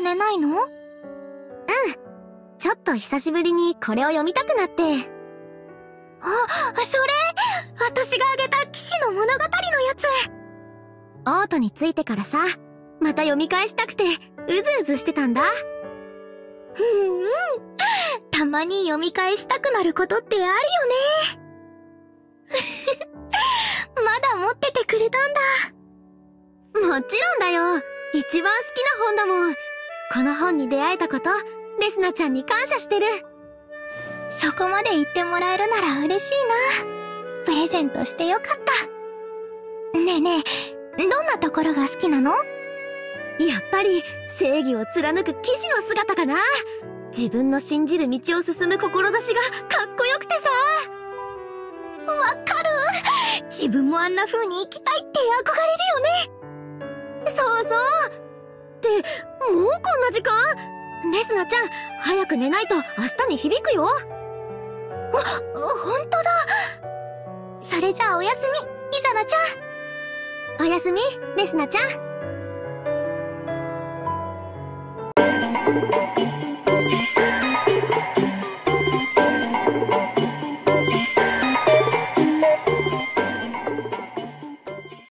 寝ないの？うん。ちょっと久しぶりにこれを読みたくなって。あ、それ？私があげた騎士の物語のやつオートについてからさ、また読み返したくて、うずうずしてたんだ。うんうん。たまに読み返したくなることってあるよね。まだ持っててくれたんだ。もちろんだよ。一番好きな本だもん。この本に出会えたこと、レスナちゃんに感謝してる。そこまで言ってもらえるなら嬉しいな。プレゼントしてよかった。ねえねえ、どんなところが好きなの？やっぱり正義を貫く騎士の姿かな。自分の信じる道を進む志がかっこよくてさ。わかる自分もあんな風に生きたいって憧れるよね。そうそう。って、もうこんな時間？レスナちゃん、早く寝ないと明日に響くよ。あ、ほんとだ。それじゃあおやすみ、イザナちゃん。おやすみ、レスナちゃん。